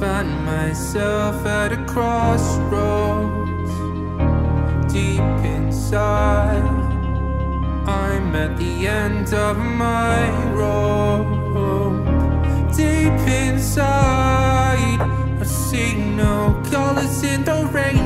find myself at a crossroads Deep inside I'm at the end of my rope Deep inside I see no colors in the rain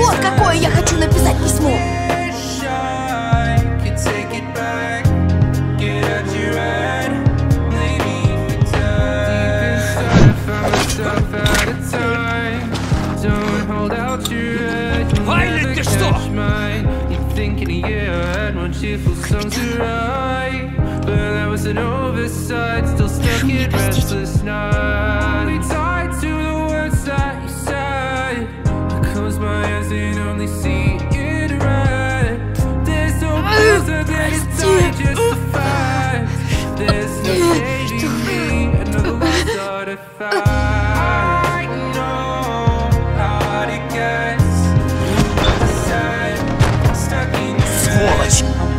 Вот какое я хочу написать письмо. Вайлет, ты что? Кто это? only see it right. There's no closer than it's time justified. There's no saving me, another one started I know how it gets. Stuck in your head.